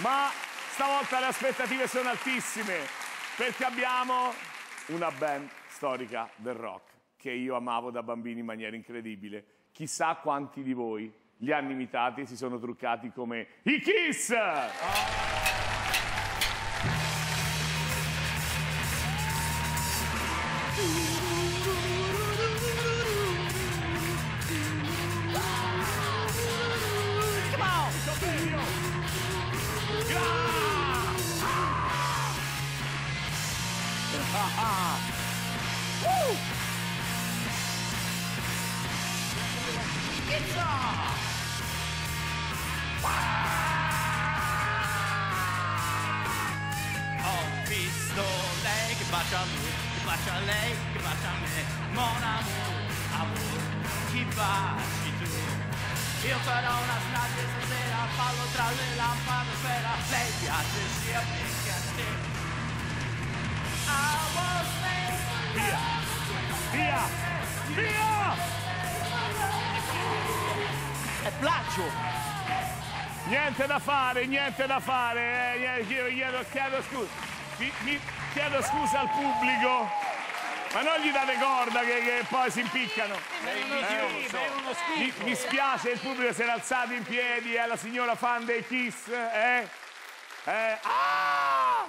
Ma stavolta le aspettative sono altissime perché abbiamo una band storica del rock che io amavo da bambino in maniera incredibile. Chissà quanti di voi li hanno imitati e si sono truccati come i Kiss! Come Woo! It's on! Ho visto lei che bacia lui, che bacia lei, che bacia me. Mon amour, amor, chi baci tu? Io farò una strage stasera, fallo tra le lampade sfera. Lei piace sia che a te. Via! Via! È plagio! Niente da fare, niente da fare. eh, niente, Io chiedo, chiedo scusa. Mi, mi- chiedo scusa al pubblico. Ma non gli date corda che, che poi si impiccano. Eh, mi, mi spiace, il pubblico si era alzato in piedi, è la signora fan dei Kiss, eh? Eh, ah!